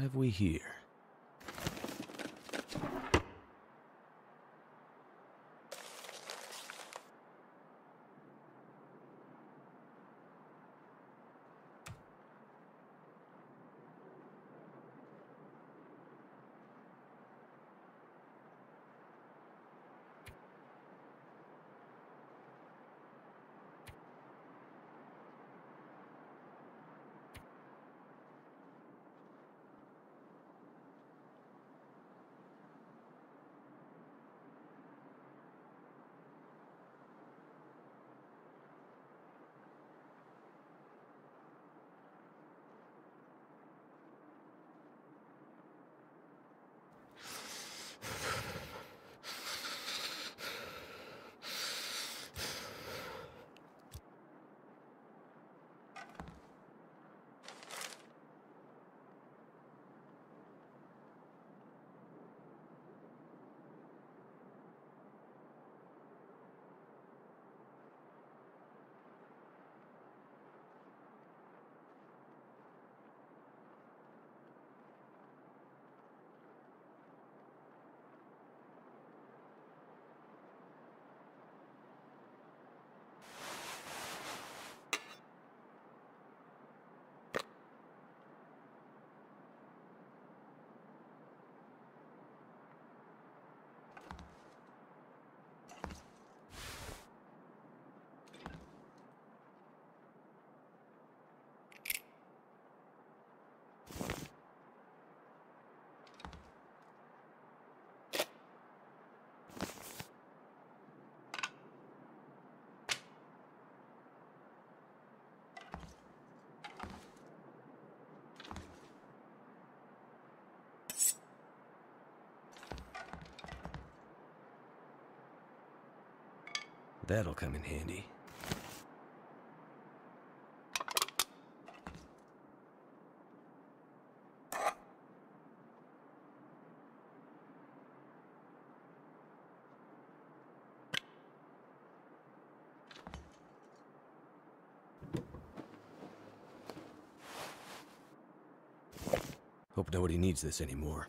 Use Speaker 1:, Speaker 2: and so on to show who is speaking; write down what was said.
Speaker 1: have we here? That'll come in handy. Hope nobody needs this anymore.